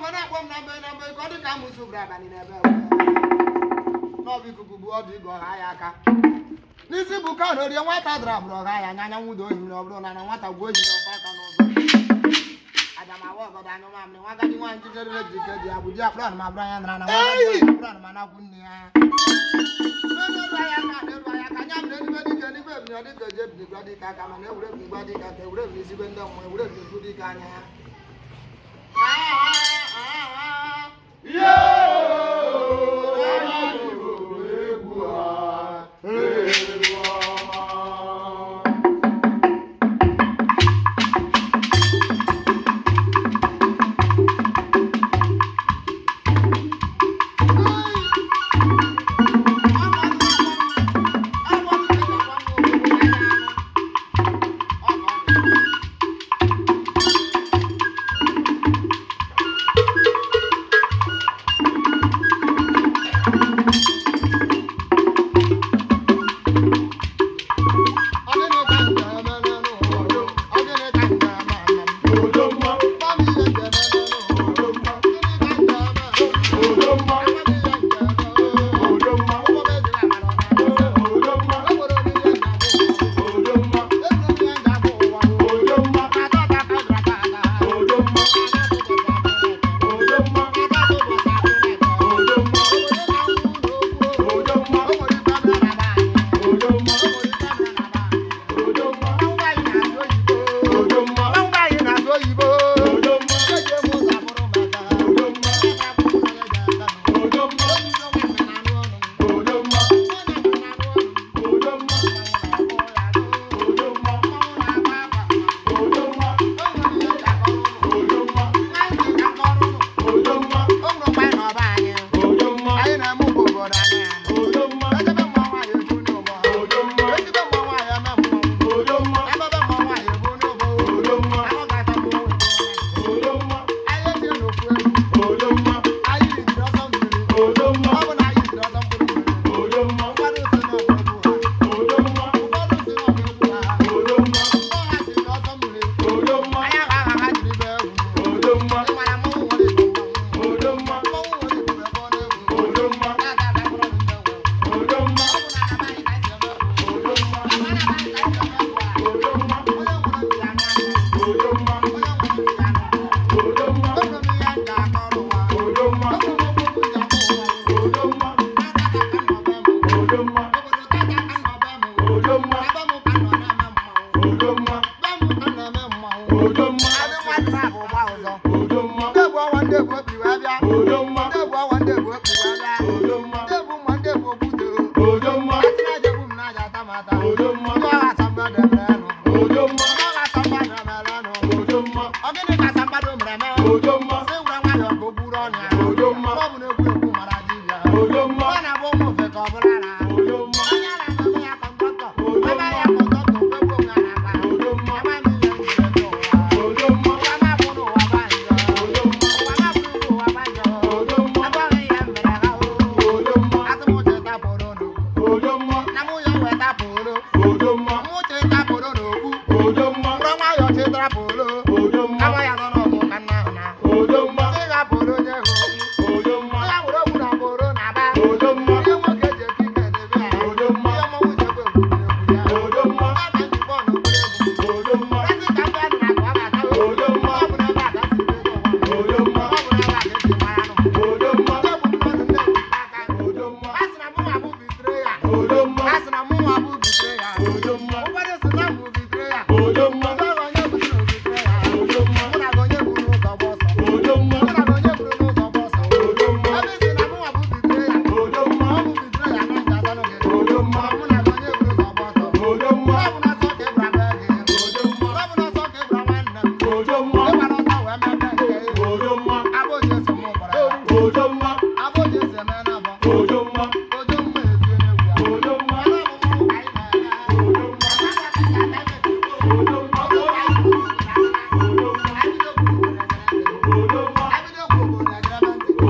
ngwa n'isi bụ ka na orie nwata dara bụrụ ọha ya n'anyanwụ dị ohi ọ bụrụ na na nwata gwa ohi ọba aka n'ụzọ adamawa ọgọdọ anyụ mamịrị nwa agadi nwaanyị e jikere ejike ji abụ di akpụrụ anụmabụrụ anya nara na nwa akpụrụ anụmanakwu nne ya ọ dịka eje ebirigwa dịka aka mana e e anya ya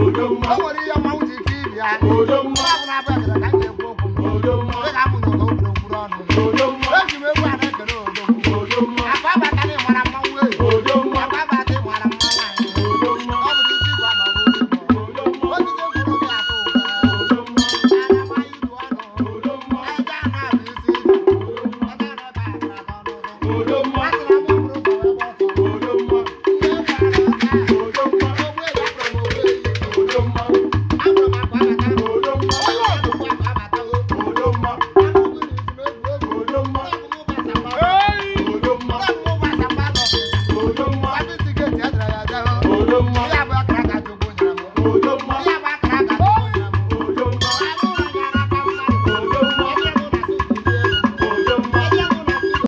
Odoma. Nobody your mouth is here. Odoma. Roma.